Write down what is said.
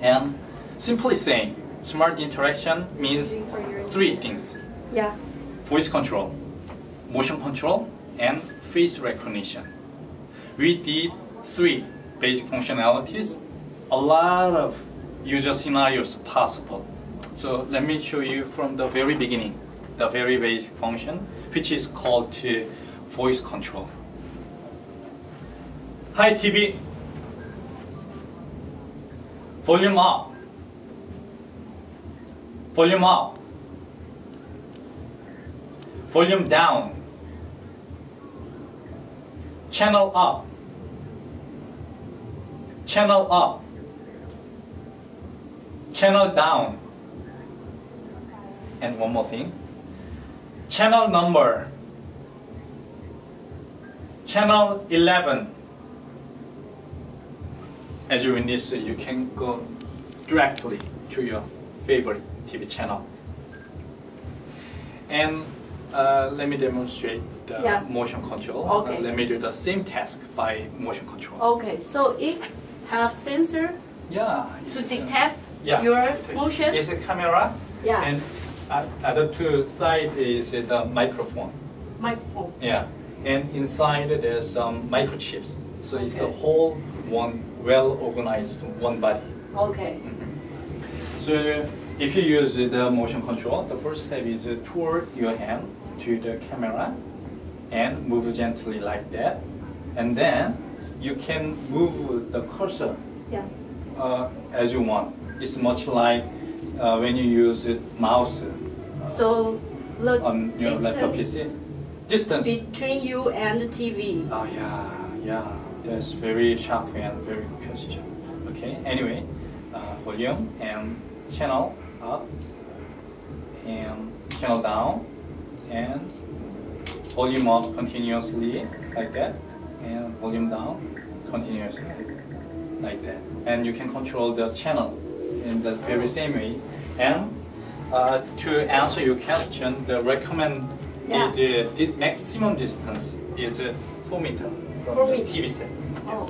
And simply saying, smart interaction means three things. Yeah. voice control, motion control, and face recognition. We did three basic functionalities, a lot of user scenarios possible. So let me show you from the very beginning, the very basic function, which is called to voice control. Hi TV, volume up, volume up, volume down, channel up, channel up, channel down, and one more thing, channel number, channel 11. As you witness, you can go directly to your favorite TV channel. And uh, let me demonstrate the Yeah. motion control. Okay. Uh, let me do the same task by motion control. Okay, so it have sensor Yeah. to detect yeah. your motion. It's a camera, Yeah. and at, the two side is the microphone. Microphone. Yeah, and inside there's some microchips. So it's a whole one well organized one body. Okay. So if you use the motion control, the first step is to toward your hand to the camera and move gently like that. And then you can move the cursor Yeah. uh, as you want. It's much like uh, when you use it mouse So the on your laptop distance PC. Distance. between you and the TV. Oh yeah, yeah. That's very sharp and very good question. Okay. Anyway, uh, volume and channel up and channel down and volume up continuously like that and volume down continuously like that. And you can control the channel in the very same way. And uh, to answer your question, the recommended Yeah. the, the maximum distance is uh, 4 meter TV set. Oh,